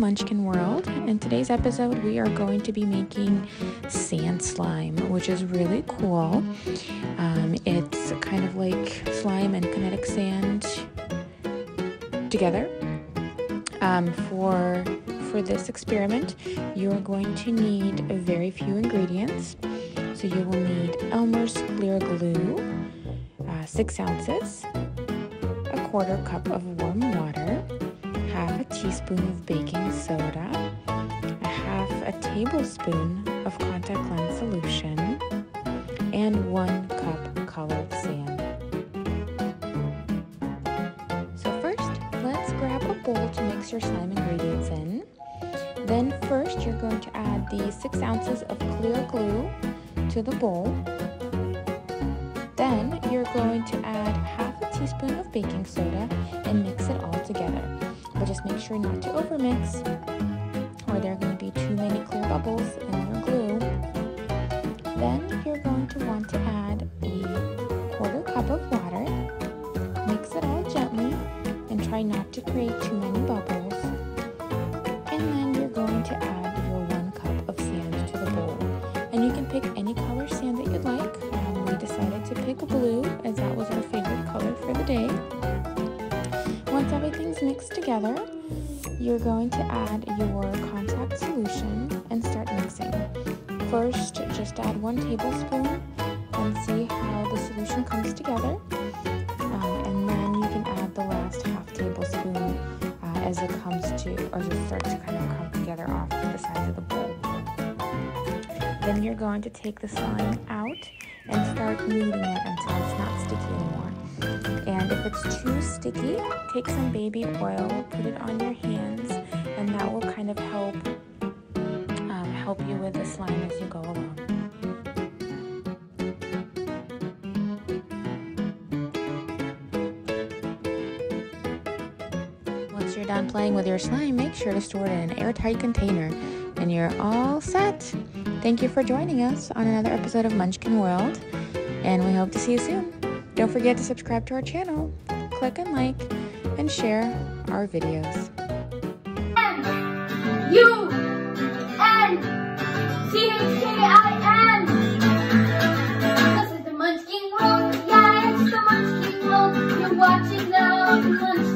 Munchkin World. In today's episode, we are going to be making sand slime, which is really cool. Um, it's kind of like slime and kinetic sand together. Um, for for this experiment, you are going to need very few ingredients. So you will need Elmer's clear glue, uh, six ounces, a quarter cup of warm water half a teaspoon of baking soda, a half a tablespoon of contact lens solution, and one cup colored sand. So first, let's grab a bowl to mix your slime ingredients in. Then first, you're going to add the six ounces of clear glue to the bowl. Then you're going to add half a teaspoon of baking soda and mix it all together but just make sure not to overmix or there are going to be too many clear bubbles in your glue. Then you're going to want to add a quarter cup of water. Mix it all gently and try not to create too many bubbles. And then you're going to add your one cup of sand to the bowl. And you can pick any color sand that you'd like. Um, we decided to pick blue as that was our favorite color for the day. Mixed together, you're going to add your contact solution and start mixing. First, just add one tablespoon and see how the solution comes together. Um, and then you can add the last half tablespoon uh, as it comes to, or it starts to kind of come together off the sides of the bowl. Then you're going to take the slime out and start kneading it until it's not sticky anymore. It's too sticky, take some baby oil, put it on your hands, and that will kind of help um, help you with the slime as you go along. Once you're done playing with your slime, make sure to store it in an airtight container. And you're all set. Thank you for joining us on another episode of Munchkin World, and we hope to see you soon. Don't forget to subscribe to our channel, click and like, and share our videos. This is the Munchkin World. Yeah, it's the Munchkin World. You're watching the Munchkin